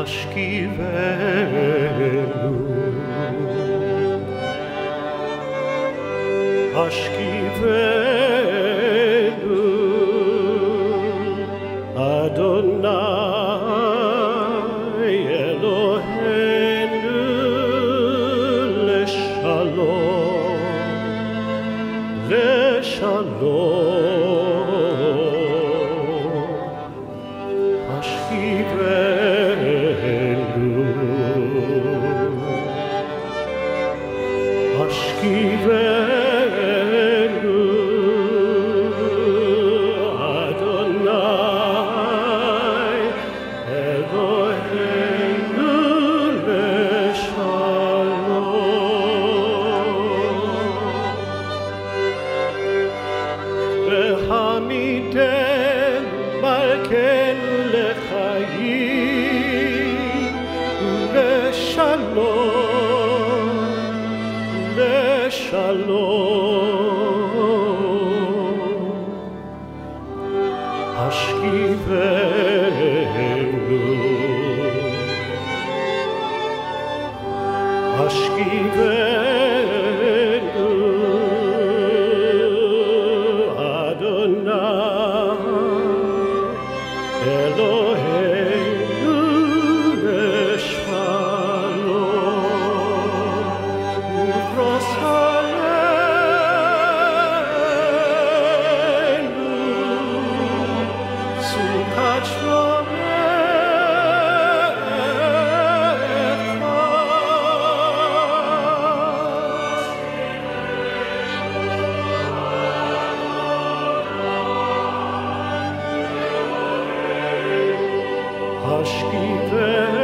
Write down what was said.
la schivelu Adonai Eloheinu leshalom leshalom. Hamidem Malkenu לשלום. השכיבנו, השכיבנו, Aschki